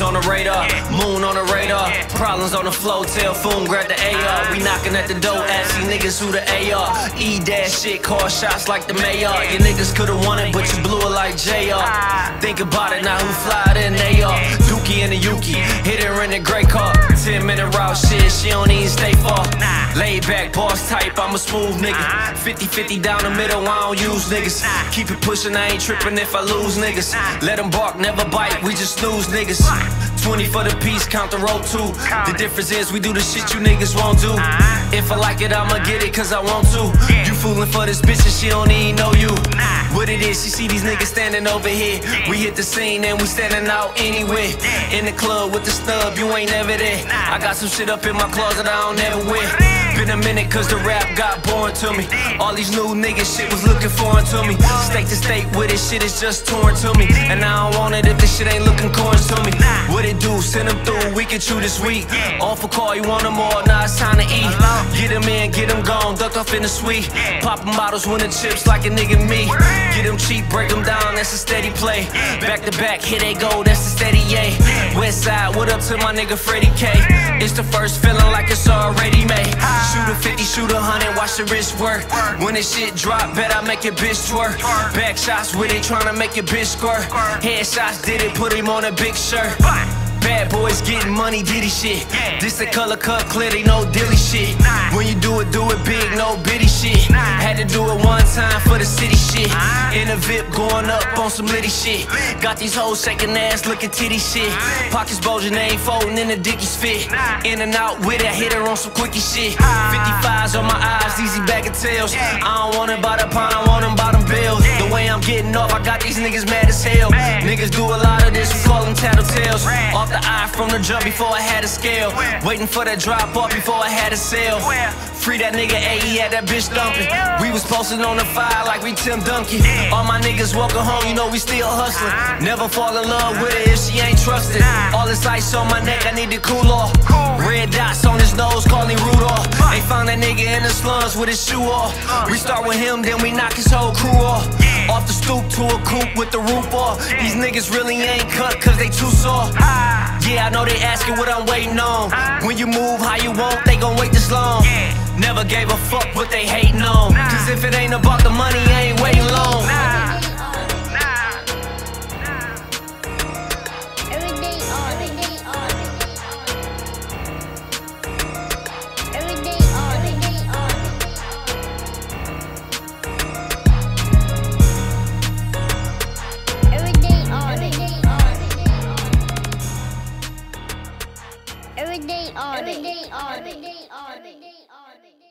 On the radar, moon on the radar. Problems on the flow, tell Foon, grab the AR. We uh-huh. knocking at the door, uh-huh. asking niggas who the AR. Uh-huh. E dash shit, call shots like the mayor. Your niggas could've won it, but you blew it like JR. Think about it now, who fly in AR? Dookie and the Yuki, hit her in the gray car. 10 minute route shit, she don't even stay far. Laid back, boss type, I'm a smooth nigga. 50 50 down the middle, I don't use niggas. Keep it pushing, I ain't tripping if I lose niggas. Let them bark, never bite, we just snooze niggas. 20 for the piece, count the roll too. The difference is we do the shit you niggas won't do. If I like it, I'ma get it cause I want to. You fooling for this bitch and she don't even know you. What it is, she see these niggas standing over here. We hit the scene and we standing out anywhere. In the club with the snub, you ain't never there. I got some shit up in my closet I don't ever wear. Been a minute cause the rap got boring to me. All these new niggas shit was looking foreign to me. State to state with this shit is just torn to me. And I don't want it if this shit ain't looking corn to me. What it do? Send them through, we can chew this week. Off a call, you want them all, now it's time to eat. Get them in, get them gone, in the suite. Popping bottles, winning chips like a nigga me. Get them cheap, break them down, that's a steady play. Back to back, here they go, that's the steady yay. West side, what up to my nigga Freddie K? It's the first feeling like it's already made. Shoot a 50, shoot a 100, watch the wrist work. When this shit drop, bet I make your bitch twerk. Back shots with it, tryna make your bitch squirt. Headshots did it, put him on a big shirt. Bad boys getting money, diddy shit. This the color cut, clear, they no dilly shit. When you do it, do it big, no bitty shit. Had to do it one time for the city shit. In a VIP, going up on some litty shit. Got these hoes shaking ass, looking titty shit. Pockets bulging, they ain't folding in the dickies fit. In and out with it, hit her on some quickie shit. 55s on my eyes, easy bag of tails. I don't want it by the pound, I want them by them bills. The way I'm getting off, I got these niggas mad as hell. Niggas do a lot of this, tattletales. Off the eye from the jump before I had a scale. Waiting for that drop off before I had a sale. Free that nigga A, he had that bitch dumping. We was posting on the fire like we Tim Duncan. All my niggas walking home, you know we still hustling. Never fall in love with her if she ain't trusted. All this ice on my neck, I need to cool off. Red dots on his nose, call him Rudolph. They found that nigga in the slums with his shoe off. We start with him, then we knock his whole crew off. Off the stoop to a coupe with the roof off. These niggas really ain't cut cause saw. Yeah, I know they asking what I'm waiting on. When you move how you want, they gon' wait this long. Never gave a fuck what they hating on. Cause if it ain't about the money, I ain't waiting long. on. Every day on. Every day on.